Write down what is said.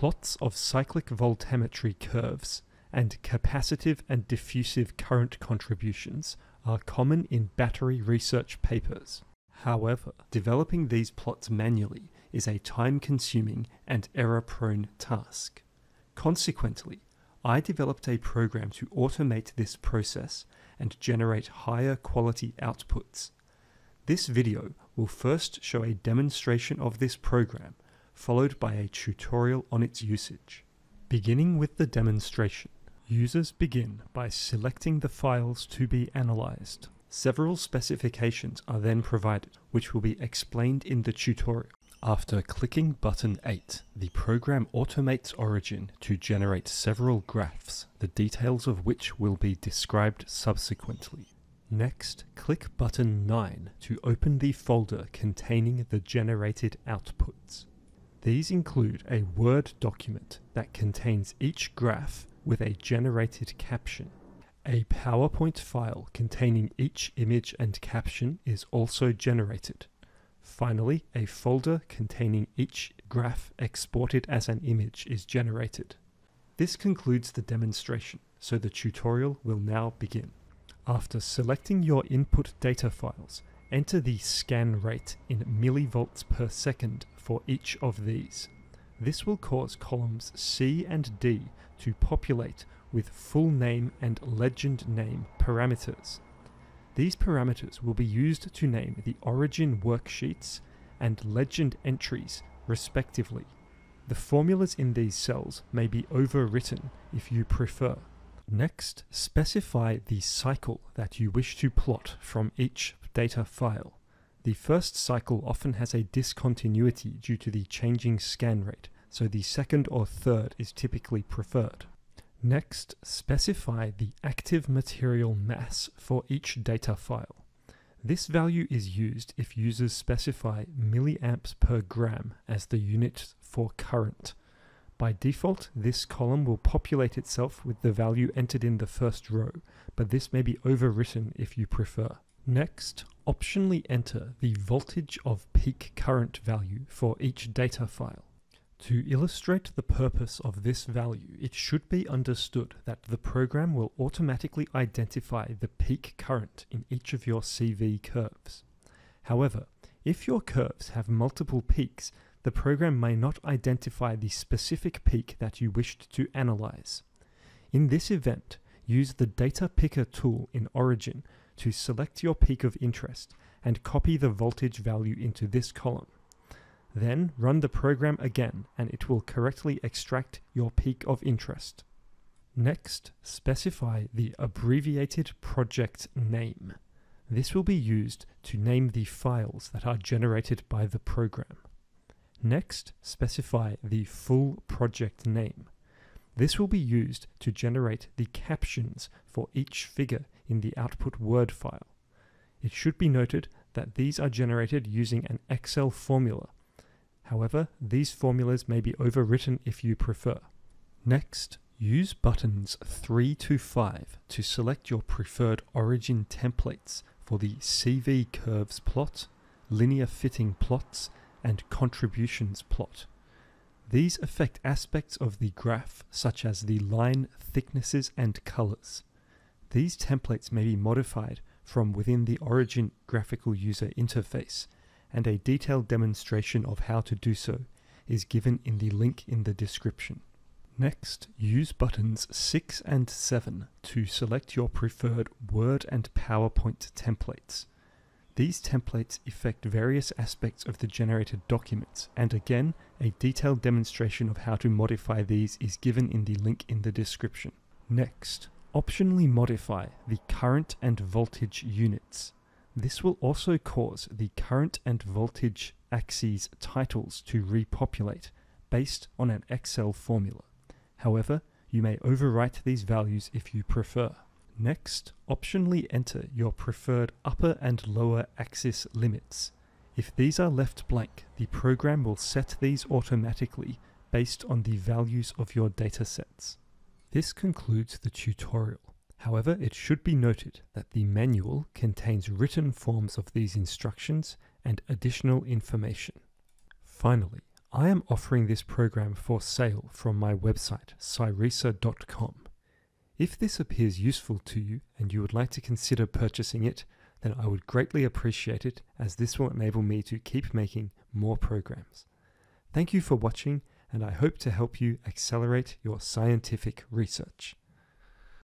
Plots of cyclic voltammetry curves and capacitive and diffusive current contributions are common in battery research papers. However, developing these plots manually is a time consuming and error prone task. Consequently, I developed a program to automate this process and generate higher quality outputs. This video will first show a demonstration of this program, followed by a tutorial on its usage. Beginning with the demonstration, users begin by selecting the files to be analyzed. Several specifications are then provided, which will be explained in the tutorial. After clicking button 8, the program automates Origin to generate several graphs, the details of which will be described subsequently. Next, click button 9 to open the folder containing the generated outputs. These include a Word document that contains each graph with a generated caption. A PowerPoint file containing each image and caption is also generated. Finally, a folder containing each graph exported as an image is generated. This concludes the demonstration, so the tutorial will now begin. After selecting your input data files, enter the scan rate in millivolts per second for each of these. This will cause columns C and D to populate with full name and legend name parameters. These parameters will be used to name the origin worksheets and legend entries respectively. The formulas in these cells may be overwritten if you prefer. Next, specify the cycle that you wish to plot from each data file. The first cycle often has a discontinuity due to the changing scan rate, so the second or third is typically preferred. Next, specify the active material mass for each data file. This value is used if users specify milliamps per gram as the unit for current. By default, this column will populate itself with the value entered in the first row, but this may be overwritten if you prefer. Next, optionally enter the voltage of peak current value for each data file. To illustrate the purpose of this value, it should be understood that the program will automatically identify the peak current in each of your CV curves. However, if your curves have multiple peaks, the program may not identify the specific peak that you wished to analyze. In this event, use the Data Picker tool in Origin to select your peak of interest and copy the voltage value into this column. Then run the program again and it will correctly extract your peak of interest. Next, specify the abbreviated project name. This will be used to name the files that are generated by the program. Next, specify the full project name. This will be used to generate the captions for each figure in the output Word file. It should be noted that these are generated using an Excel formula However, these formulas may be overwritten if you prefer. Next, use buttons 3 to 5 to select your preferred origin templates for the CV curves plot, linear fitting plots, and contributions plot. These affect aspects of the graph such as the line thicknesses and colors. These templates may be modified from within the Origin graphical user interface and a detailed demonstration of how to do so is given in the link in the description. Next, use buttons 6 and 7 to select your preferred Word and PowerPoint templates. These templates affect various aspects of the generated documents, and again, a detailed demonstration of how to modify these is given in the link in the description. Next, optionally modify the current and voltage units. This will also cause the current and voltage axes titles to repopulate based on an Excel formula. However, you may overwrite these values if you prefer. Next, optionally enter your preferred upper and lower axis limits. If these are left blank, the program will set these automatically based on the values of your datasets. This concludes the tutorial. However, it should be noted that the manual contains written forms of these instructions and additional information. Finally, I am offering this program for sale from my website, sciresa.com. If this appears useful to you and you would like to consider purchasing it, then I would greatly appreciate it as this will enable me to keep making more programs. Thank you for watching, and I hope to help you accelerate your scientific research.